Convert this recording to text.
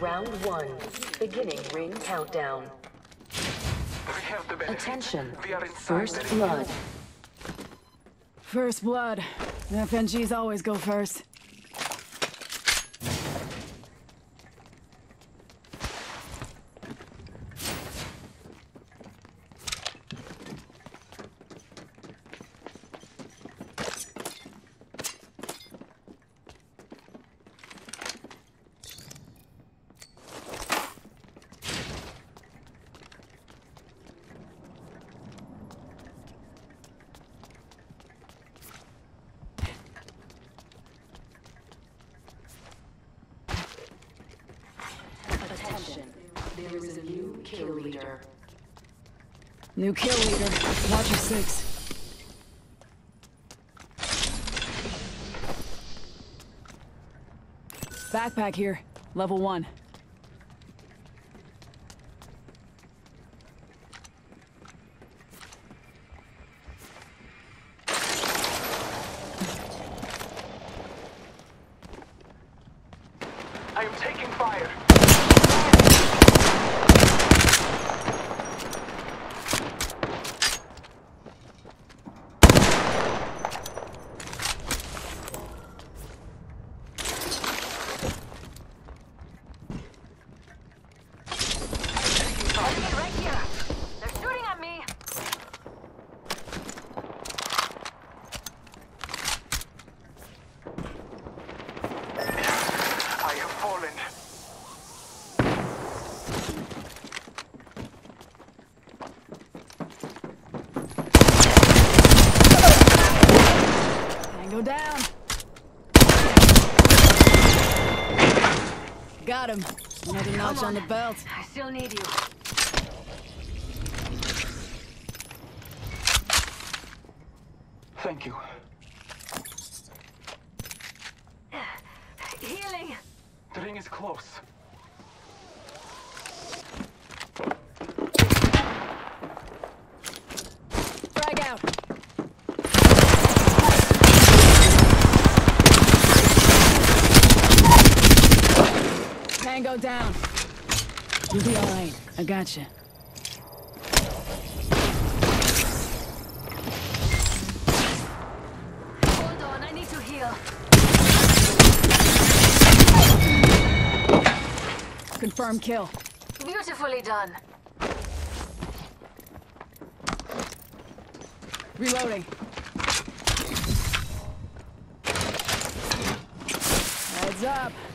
Round one. Beginning ring countdown. We have the. Attention. We are First blood. First blood. FNGs always go first. Attention. There is a new kill leader. New kill leader. Watch your six. Backpack here. Level one. I am taking fire. Tango down. Got him. Another notch on the belt. I still need you. Thank you. Healing. The ring is close. Tango down. You'll be. I gotcha. Hold on, I need to heal. Confirm kill. Beautifully done. Reloading. Heads up.